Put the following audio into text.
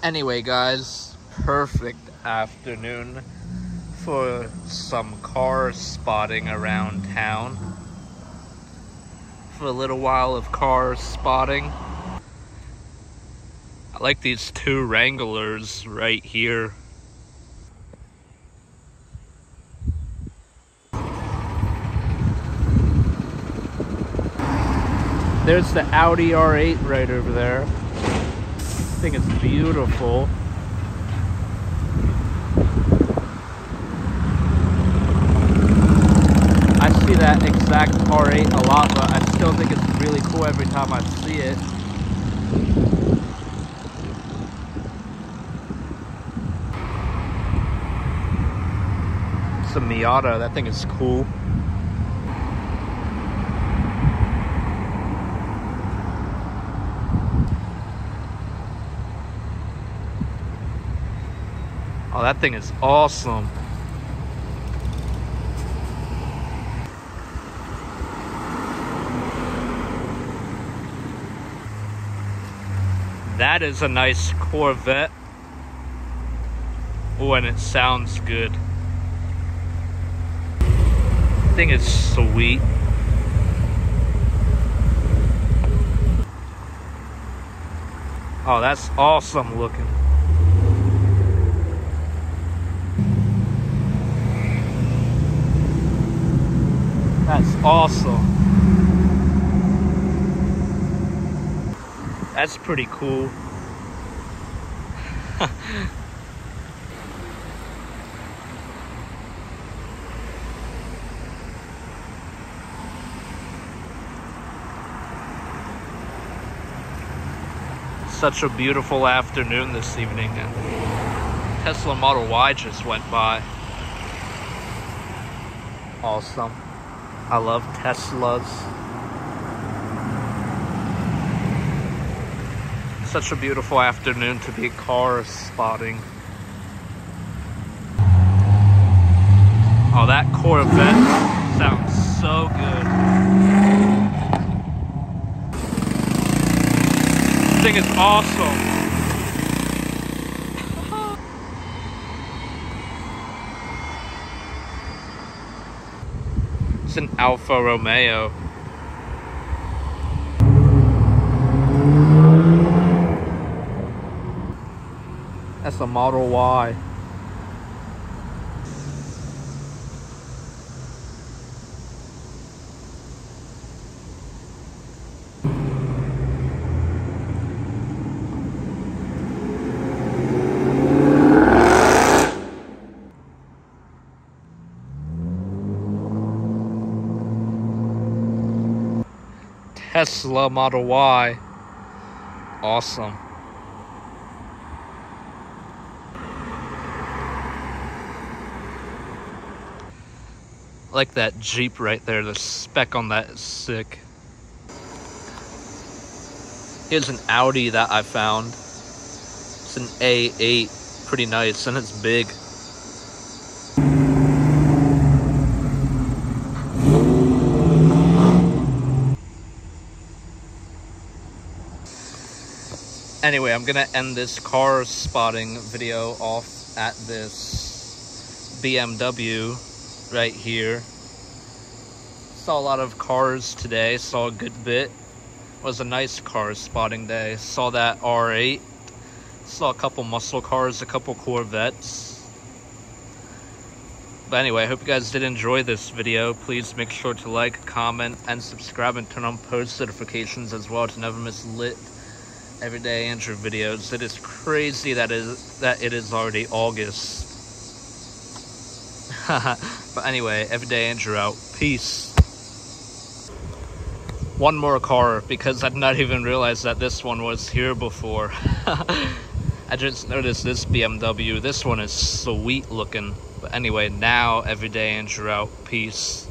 Anyway, guys, perfect afternoon for some car spotting around town. For a little while of car spotting. I like these two Wranglers right here. There's the Audi R8 right over there. I think it's beautiful. I see that exact R8 a lot, but I still think it's really cool every time I see it. It's a Miata, that thing is cool. Oh, that thing is awesome. That is a nice Corvette. Oh, and it sounds good. I Thing is sweet. Oh, that's awesome looking. That's awesome. That's pretty cool. Such a beautiful afternoon this evening. And Tesla Model Y just went by. Awesome. I love Teslas. Such a beautiful afternoon to be car spotting. Oh, that Corvette sounds so good. This thing is awesome. It's an Alfa Romeo. That's a Model Y. Tesla Model Y. Awesome. I like that Jeep right there. The spec on that is sick. Here's an Audi that I found. It's an A8. Pretty nice, and it's big. Anyway, I'm gonna end this car spotting video off at this BMW right here. Saw a lot of cars today, saw a good bit. It was a nice car spotting day. Saw that R8. Saw a couple muscle cars, a couple Corvettes. But anyway, I hope you guys did enjoy this video. Please make sure to like, comment, and subscribe and turn on post notifications as well to never miss lit everyday Andrew videos. It is crazy that is that it is already August. but anyway, everyday Andrew out. Peace. One more car because I did not even realize that this one was here before. I just noticed this BMW. This one is sweet looking. But anyway, now everyday Andrew out. Peace.